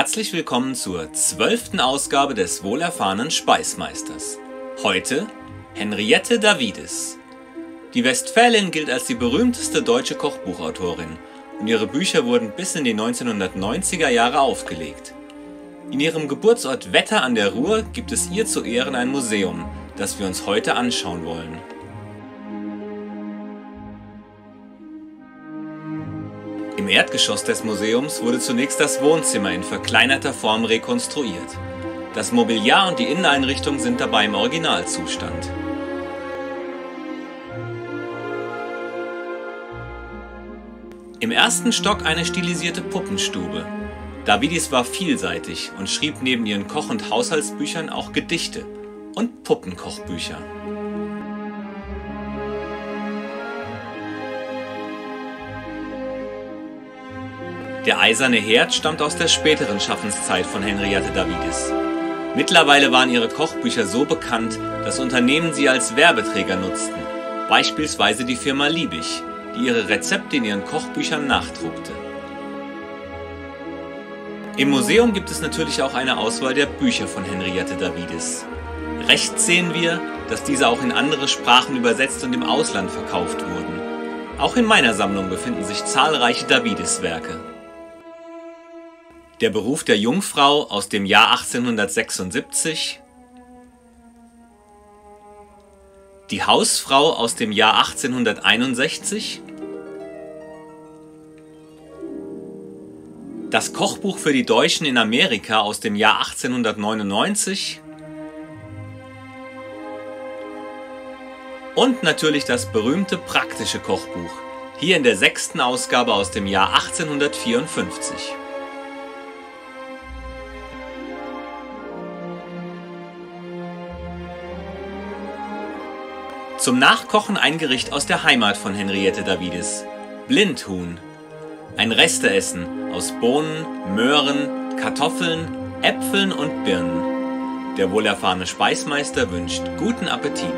Herzlich willkommen zur zwölften Ausgabe des wohlerfahrenen Speismeisters. Heute Henriette Davides. Die Westfälin gilt als die berühmteste deutsche Kochbuchautorin und ihre Bücher wurden bis in die 1990er Jahre aufgelegt. In ihrem Geburtsort Wetter an der Ruhr gibt es ihr zu Ehren ein Museum, das wir uns heute anschauen wollen. Im Erdgeschoss des Museums wurde zunächst das Wohnzimmer in verkleinerter Form rekonstruiert. Das Mobiliar und die Inneneinrichtung sind dabei im Originalzustand. Im ersten Stock eine stilisierte Puppenstube. Davidis war vielseitig und schrieb neben ihren Koch- und Haushaltsbüchern auch Gedichte und Puppenkochbücher. Der eiserne Herd stammt aus der späteren Schaffenszeit von Henriette Davides. Mittlerweile waren ihre Kochbücher so bekannt, dass Unternehmen sie als Werbeträger nutzten, beispielsweise die Firma Liebig, die ihre Rezepte in ihren Kochbüchern nachdruckte. Im Museum gibt es natürlich auch eine Auswahl der Bücher von Henriette Davides. Rechts sehen wir, dass diese auch in andere Sprachen übersetzt und im Ausland verkauft wurden. Auch in meiner Sammlung befinden sich zahlreiche Davides-Werke. Der Beruf der Jungfrau aus dem Jahr 1876, Die Hausfrau aus dem Jahr 1861, Das Kochbuch für die Deutschen in Amerika aus dem Jahr 1899 und natürlich das berühmte praktische Kochbuch, hier in der sechsten Ausgabe aus dem Jahr 1854. Zum Nachkochen ein Gericht aus der Heimat von Henriette Davides. Blindhuhn. Ein Resteessen aus Bohnen, Möhren, Kartoffeln, Äpfeln und Birnen. Der wohlerfahrene Speismeister wünscht guten Appetit.